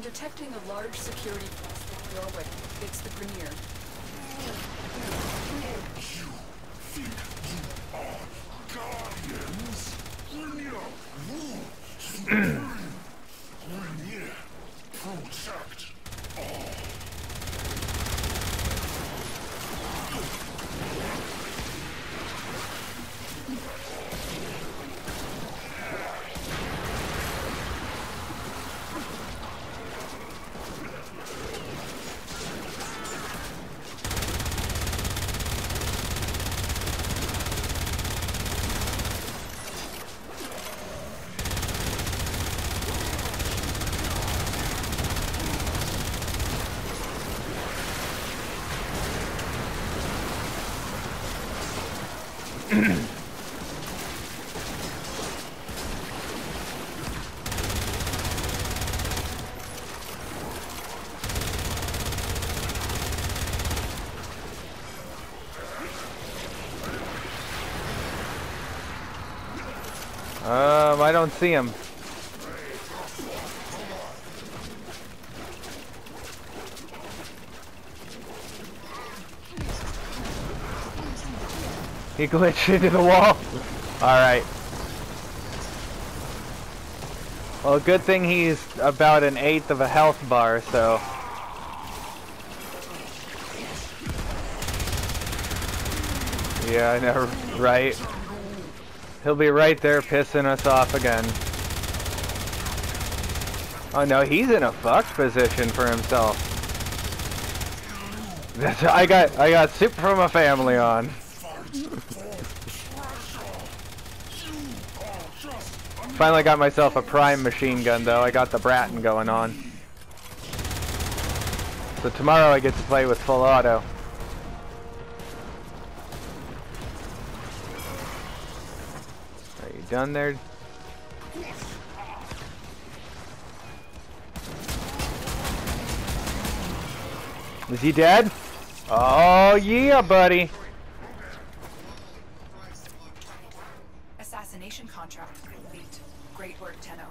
detecting a large security force doorway. It's the Premier. Guardians? Linear rules. Um, I don't see him. He glitched into the wall. Alright. Well, good thing he's about an eighth of a health bar, so... Yeah, I know, right? He'll be right there pissing us off again. Oh no, he's in a fucked position for himself. That's I got I got soup from a family on. Finally got myself a prime machine gun though. I got the Braton going on. So tomorrow I get to play with full auto. Are you done there? Is he dead? Oh yeah, buddy. Contract complete. Great work, Tenno.